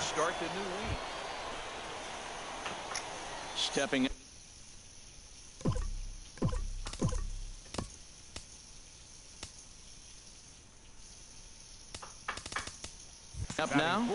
to start the new week. Stepping up now.